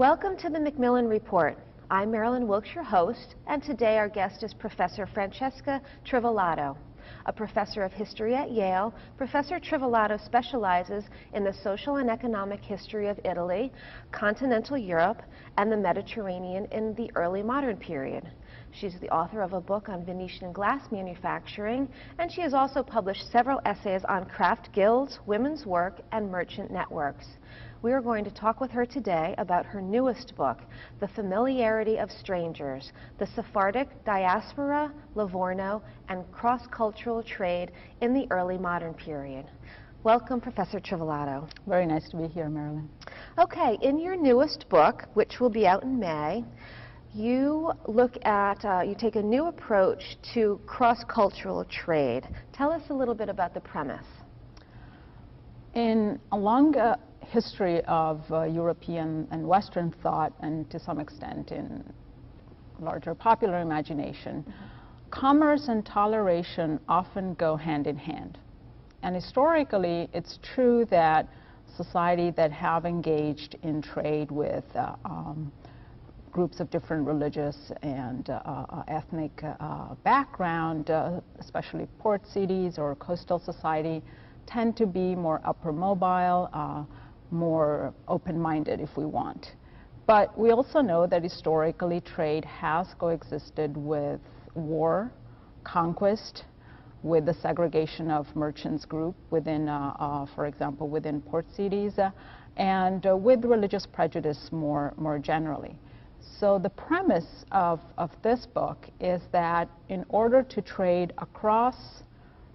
Welcome to the Macmillan Report. I'm Marilyn Wilkes, your host, and today our guest is Professor Francesca Trivellato. A professor of history at Yale, Professor Trivellato specializes in the social and economic history of Italy, continental Europe, and the Mediterranean in the early modern period. She's the author of a book on Venetian glass manufacturing, and she has also published several essays on craft guilds, women's work, and merchant networks. We are going to talk with her today about her newest book, The Familiarity of Strangers, the Sephardic Diaspora, Livorno, and Cross-Cultural Trade in the Early Modern Period. Welcome, Professor Trivellato. Very nice to be here, Marilyn. Okay, in your newest book, which will be out in May, you look at, uh, you take a new approach to cross-cultural trade. Tell us a little bit about the premise. In a long uh, history of uh, European and Western thought, and to some extent in larger popular imagination, mm -hmm. commerce and toleration often go hand in hand. And historically, it's true that society that have engaged in trade with uh, um, groups of different religious and uh, uh, ethnic uh, background, especially port cities or coastal society, tend to be more upper mobile, more open-minded if we want. But we also know that historically trade has coexisted with war, conquest, with the segregation of merchants group within, uh, uh, for example, within port cities, uh, and with religious prejudice more, more generally. So the premise of, of this book is that in order to trade across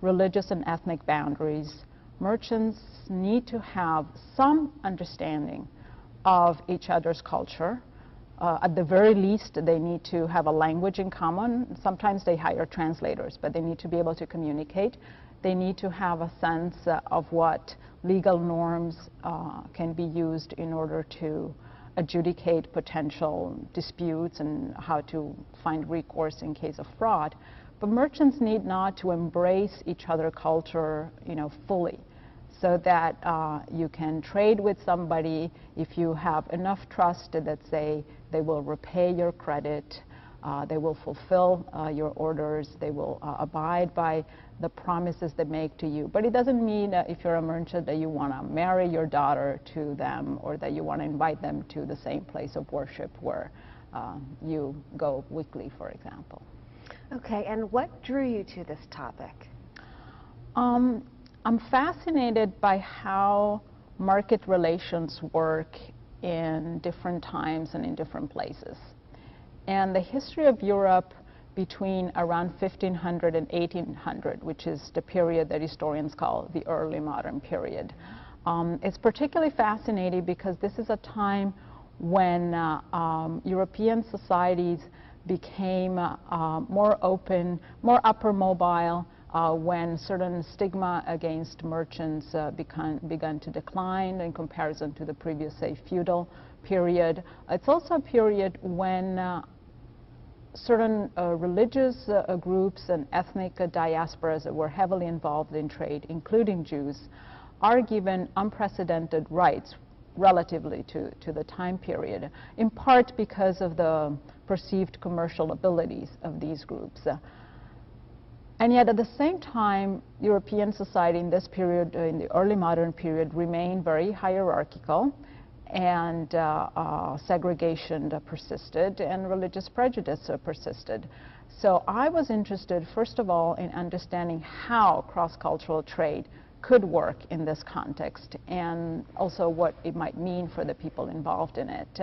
religious and ethnic boundaries, merchants need to have some understanding of each other's culture. Uh, at the very least, they need to have a language in common. Sometimes they hire translators, but they need to be able to communicate. They need to have a sense uh, of what legal norms uh, can be used in order to adjudicate potential disputes and how to find recourse in case of fraud. But merchants need not to embrace each other culture, you know, fully so that uh, you can trade with somebody if you have enough trust that say they will repay your credit, uh, they will fulfill uh, your orders, they will uh, abide by the promises they make to you. But it doesn't mean if you're a merchant that you want to marry your daughter to them or that you want to invite them to the same place of worship where uh, you go weekly, for example. Okay, and what drew you to this topic? Um, I'm fascinated by how market relations work in different times and in different places. And the history of Europe between around 1500 and 1800, which is the period that historians call the early modern period. Um, it's particularly fascinating because this is a time when uh, um, European societies became uh, more open, more upper mobile, uh, when certain stigma against merchants uh, began, began to decline in comparison to the previous, say, feudal period. It's also a period when uh, certain uh, religious uh, groups and ethnic diasporas that were heavily involved in trade, including Jews, are given unprecedented rights relatively to, to the time period, in part because of the perceived commercial abilities of these groups. and yet at the same time, European society in this period, uh, in the early modern period, remained very hierarchical and uh, uh, segregation persisted and religious prejudice persisted. So I was interested, first of all, in understanding how cross-cultural trade could work in this context and also what it might mean for the people involved in it.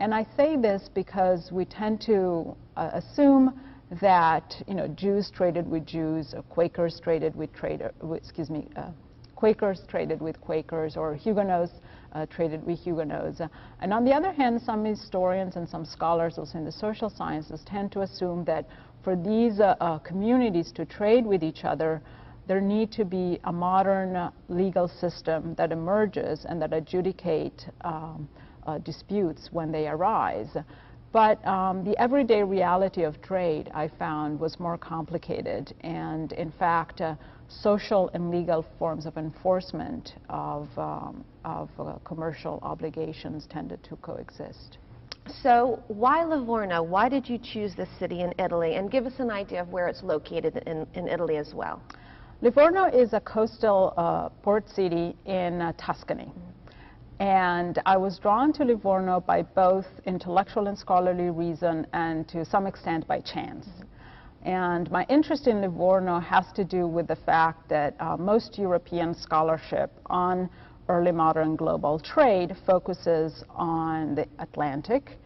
and I say this because we tend to uh, assume that you know Jews traded with Jews, Quakers traded with trader, excuse me, uh, Quakers traded with Quakers, or Huguenots uh, traded with Huguenots. Uh, and on the other hand, some historians and some scholars also in the social sciences tend to assume that for these uh, uh communities to trade with each other, there need to be a modern uh, legal system that emerges and that adjudicate um, uh, disputes when they arise. But um, the everyday reality of trade, I found, was more complicated. And in fact, social and legal forms of enforcement of, um, of uh, commercial obligations tended to coexist. So why Livorno? Why did you choose this city in Italy? And give us an idea of where it's located in, in Italy as well. Livorno is a coastal uh, port city in uh, Tuscany. And I was drawn to Livorno by both intellectual and scholarly reason and to some extent by chance. And my interest in Livorno has to do with the fact that uh, most European scholarship on early modern global trade focuses on the Atlantic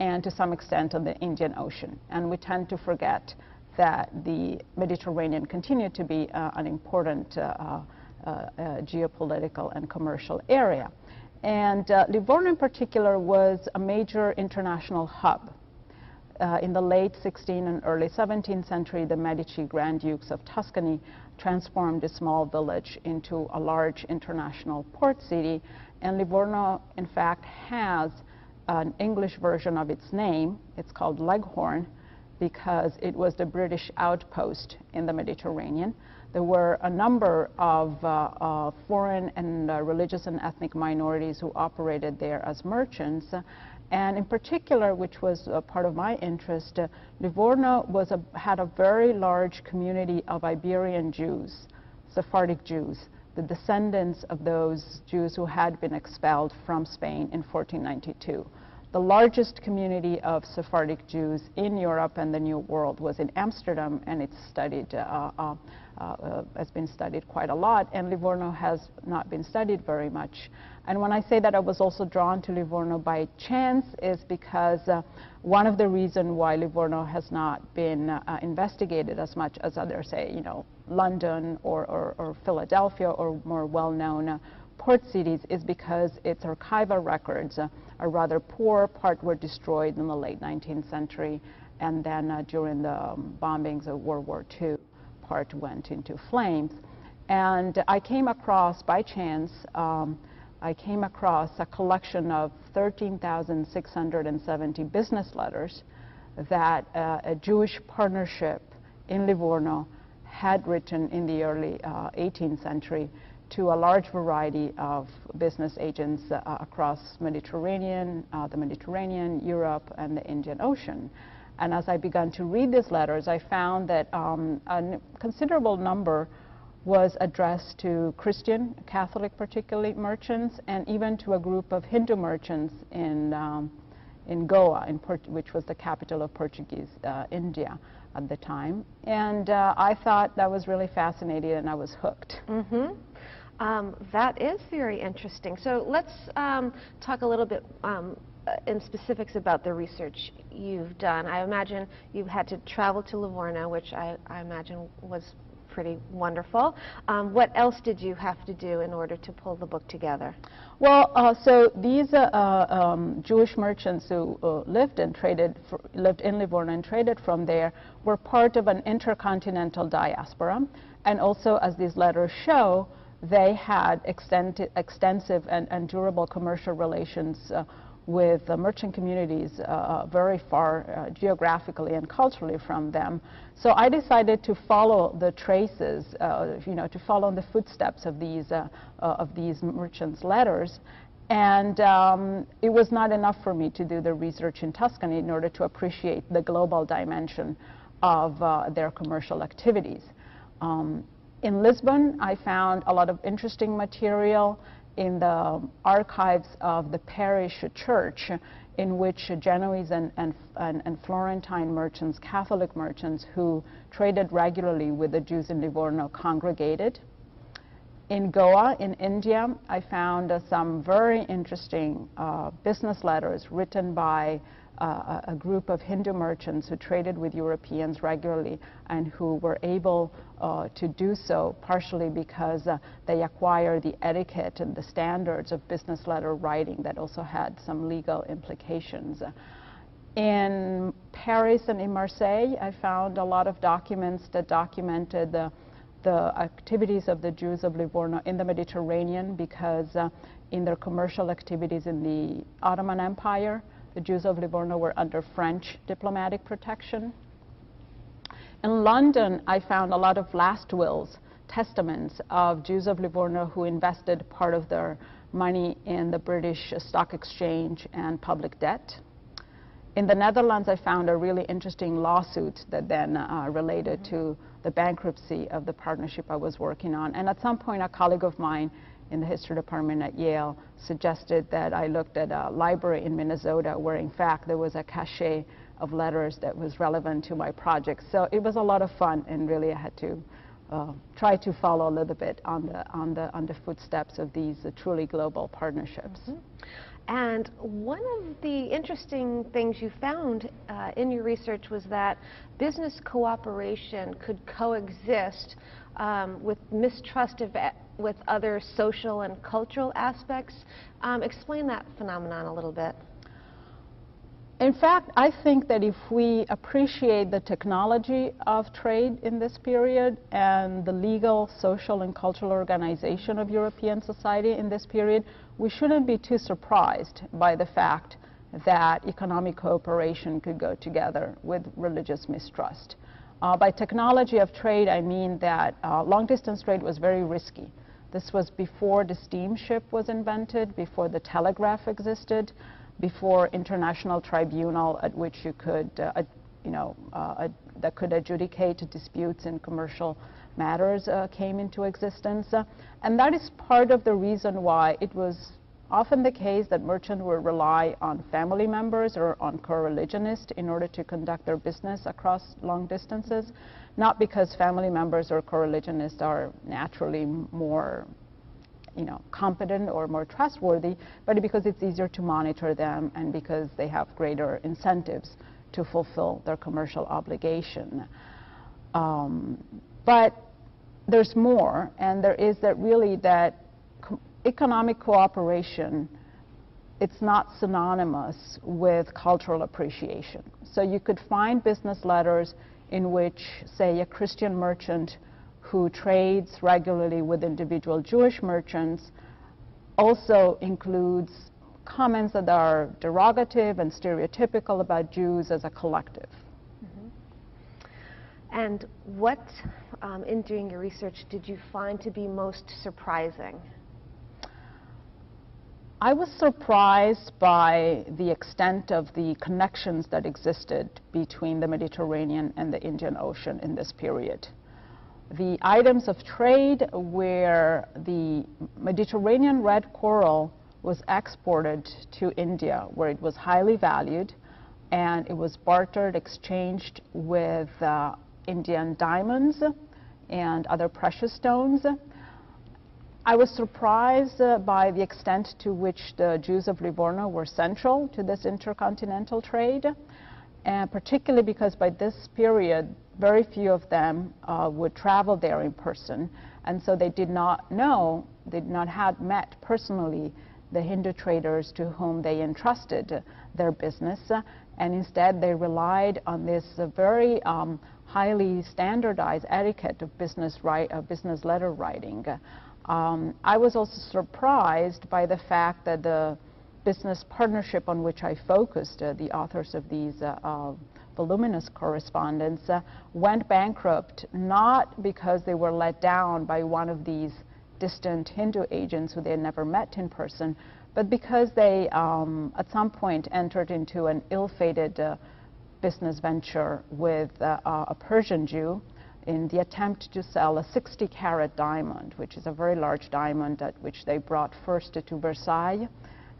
and to some extent on the Indian Ocean. And we tend to forget that the Mediterranean continued to be uh, an important uh, uh, uh, geopolitical and commercial area. And Livorno in particular was a major international hub. In the late 16th and early 17th century, the Medici Grand Dukes of Tuscany transformed a small village into a large international port city. And Livorno, in fact, has an English version of its name. It's called Leghorn because it was the British outpost in the Mediterranean. There were a number of uh, uh, foreign and uh, religious and ethnic minorities who operated there as merchants. And in particular, which was part of my interest, uh, Livorno was a, had a very large community of Iberian Jews, Sephardic Jews, the descendants of those Jews who had been expelled from Spain in 1492. The largest community of Sephardic Jews in Europe and the New World was in Amsterdam, and it's studied, uh, uh, uh, has been studied quite a lot, and Livorno has not been studied very much. And when I say that I was also drawn to Livorno by chance is because uh, one of the reasons why Livorno has not been uh, investigated as much as others say, you know, London or, or, or Philadelphia or more well-known uh, port cities is because its archival records uh, are rather poor. Part were destroyed in the late 19th century, and then uh, during the um, bombings of World War II, part went into flames. And I came across, by chance, um, I came across a collection of 13,670 business letters that uh, a Jewish partnership in Livorno had written in the early uh, 18th century to a large variety of business agents uh, across Mediterranean, uh, the Mediterranean, Europe, and the Indian Ocean. And as I began to read these letters, I found that um, a considerable number was addressed to Christian, Catholic particularly, merchants, and even to a group of Hindu merchants in, um, in Goa, in which was the capital of Portuguese uh, India at the time. And uh, I thought that was really fascinating, and I was hooked. Mm -hmm. Um, that is very interesting. So let's um, talk a little bit um, uh, in specifics about the research you've done. I imagine you've had to travel to Livorno, which I, I imagine was pretty wonderful. Um, what else did you have to do in order to pull the book together? Well, uh, so these uh, uh um, Jewish merchants who uh, lived and traded, lived in Livorno and traded from there were part of an intercontinental diaspora. And also, as these letters show, they had extensive and, and, durable commercial relations uh, with the merchant communities uh, uh, very far uh, geographically and culturally from them. So I decided to follow the traces, uh, you know, to follow in the footsteps of these, uh, of these merchants' letters. And um, it was not enough for me to do the research in Tuscany in order to appreciate the global dimension of their commercial activities. Um, in Lisbon, I found a lot of interesting material in the archives of the parish church in which Genoese and, and, and, Florentine merchants, Catholic merchants who traded regularly with the Jews in Livorno congregated. In Goa, in India, I found uh, some very interesting uh, business letters written by uh, a group of Hindu merchants who traded with Europeans regularly and who were able uh, to do so partially because uh, they acquired the etiquette and the standards of business letter writing that also had some legal implications. In Paris and in Marseille, I found a lot of documents that documented the, the activities of the Jews of Livorno in the Mediterranean because uh, in their commercial activities in the Ottoman Empire, the Jews of Livorno were under French diplomatic protection. In London, I found a lot of last wills testaments of Jews of Livorno who invested part of their money in the British stock exchange and public debt. In the Netherlands, I found a really interesting lawsuit that then uh, related to the bankruptcy of the partnership I was working on. And at some point, a colleague of mine in the history department at Yale suggested that I looked at a library in Minnesota where, in fact, there was a cache of letters that was relevant to my project. So it was a lot of fun, and really I had to uh, try to follow a little bit on the, on the, on the footsteps of these uh, truly global partnerships. Mm -hmm. And one of the interesting things you found uh, in your research was that business cooperation could coexist um, with mistrust of, with other social and cultural aspects. Um, explain that phenomenon a little bit. In fact, I think that if we appreciate the technology of trade in this period and the legal, social, and cultural organization of European society in this period, we shouldn't be too surprised by the fact that economic cooperation could go together with religious mistrust. Uh, by technology of trade, I mean that uh, long-distance trade was very risky. This was before the steamship was invented, before the telegraph existed before international tribunal at which you could, uh, you know, uh, that could adjudicate disputes in commercial matters uh, came into existence. and that is part of the reason why it was often the case that merchants will rely on family members or on co-religionists in order to conduct their business across long distances, not because family members or co-religionists are naturally more you know, competent or more trustworthy, but because it's easier to monitor them and because they have greater incentives to fulfill their commercial obligation. Um, but there's more, and there is that really that economic cooperation it's not synonymous with cultural appreciation. So you could find business letters in which, say, a Christian merchant who trades regularly with individual Jewish merchants also includes comments that are derogative and stereotypical about Jews as a collective. Mm -hmm. And what, um, in doing your research, did you find to be most surprising? I was surprised by the extent of the connections that existed between the Mediterranean and the Indian Ocean in this period the items of trade where the Mediterranean red coral was exported to India, where it was highly valued, and it was bartered, exchanged with uh, Indian diamonds and other precious stones. I was surprised uh, by the extent to which the Jews of Livorno were central to this intercontinental trade, and particularly because by this period, very few of them uh, would travel there in person, and so they did not know, they did not have met personally the Hindu traders to whom they entrusted their business, uh, and instead they relied on this uh, very um, highly standardized etiquette of business, write, of business letter writing. Um, I was also surprised by the fact that the business partnership on which I focused, uh, the authors of these uh, uh, voluminous correspondence, uh, went bankrupt not because they were let down by one of these distant Hindu agents who they had never met in person, but because they, um, at some point, entered into an ill-fated uh, business venture with a Persian Jew in the attempt to sell a 60-carat diamond, which is a very large diamond at which they brought first to Versailles,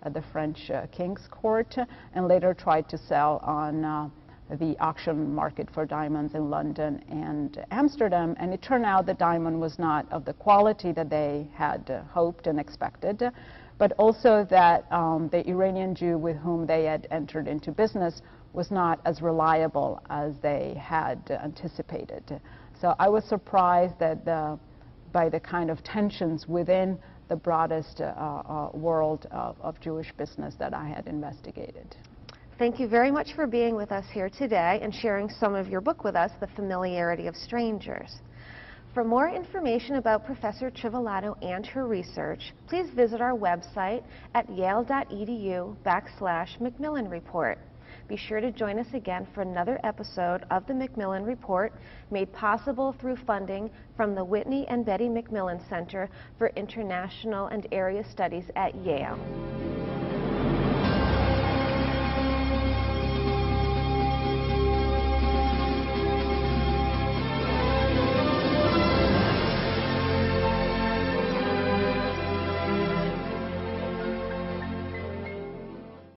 at the French uh, King's Court, and later tried to sell on uh, the auction market for diamonds in London and Amsterdam, and it turned out the diamond was not of the quality that they had uh, hoped and expected, but also that um, the Iranian Jew with whom they had entered into business was not as reliable as they had anticipated. So I was surprised that the, by the kind of tensions within the broadest uh, uh, world of, of Jewish business that I had investigated. Thank you very much for being with us here today and sharing some of your book with us, The Familiarity of Strangers. For more information about Professor Trivellato and her research, please visit our website at yale.edu backslash Macmillan Report. Be sure to join us again for another episode of the MacMillan Report, made possible through funding from the Whitney and Betty MacMillan Center for International and Area Studies at Yale.